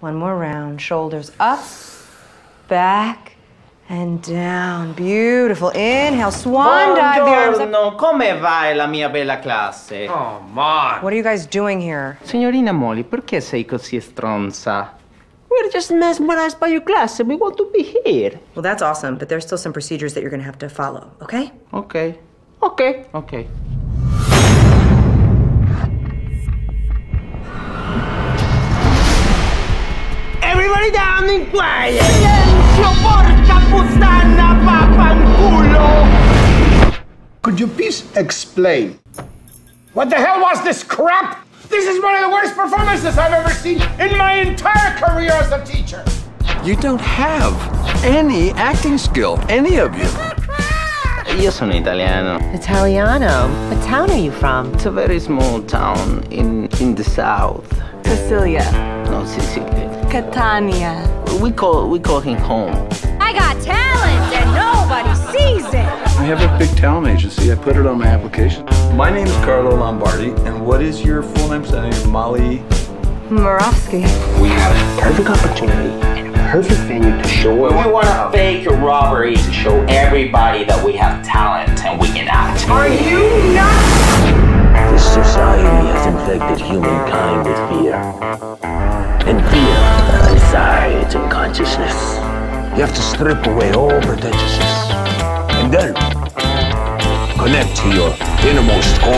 One more round. Shoulders up, back, and down. Beautiful. Inhale, swan dive the arms up. Buongiorno, come va la mia bella classe? Oh, Mark. What are you guys doing here? Signorina Molly, perché sei così stronza? We're just mesmerized by your class and we want to be here. Well, that's awesome, but there's still some procedures that you're gonna have to follow, okay? Ok, Okay. ok. Could you please explain? What the hell was this crap? This is one of the worst performances I've ever seen in my entire career as a teacher. You don't have any acting skill, any of you. Io sono italiano. Italiano. What town are you from? It's a very small town in, in the south. Sicilia. No, Sicily. Catania. We call, we call him home. I got talent and nobody sees it. I have a big talent agency. I put it on my application. My name is Carlo Lombardi, and what is your full name? So, Molly. Morovsky. We have a perfect opportunity and a perfect venue to show We want to fake a robbery to show everybody that we have talent and we can act. Are you nuts? This society has infected humankind with fear. And fear uh, resides in consciousness. You have to strip away all pretentiousness. And then connect to your innermost core.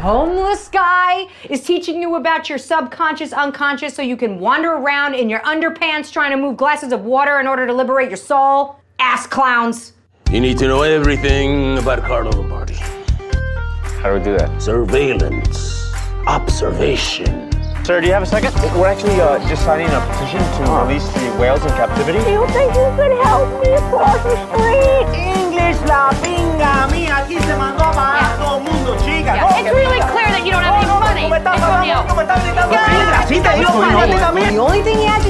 Homeless guy is teaching you about your subconscious, unconscious, so you can wander around in your underpants trying to move glasses of water in order to liberate your soul. Ass clowns. You need to know everything about Carlo Lombardi. How do we do that? Surveillance, observation. Sir, do you have a second? We're actually uh, just signing a petition to release the whales in captivity. Do You think you could help me across the street? English la pinga mía, aquí se mandó a pagar todo mundo, chica. Yeah, it's really clear that you don't have any money, No me estás pagando, no me estás gritando. Yeah. Sí, te digo, párate también. The only thing you had to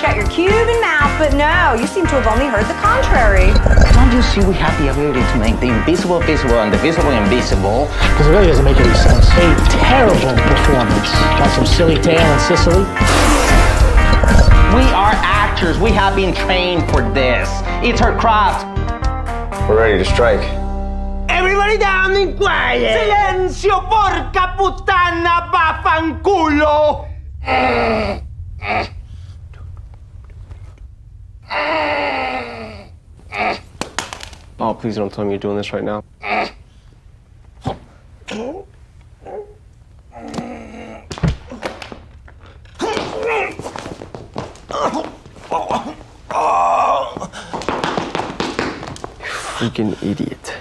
shut your Cuban mouth, but no, you seem to have only heard the contrary. Don't you see we have the ability to make the invisible visible and the visible invisible? Because it really doesn't make any sense. A terrible performance by some silly tale in Sicily. We are actors. We have been trained for this. It's our craft. We're ready to strike. Everybody down in quiet! Silenzio, porca puttana, Oh, please don't tell me you're doing this right now. You freaking idiot.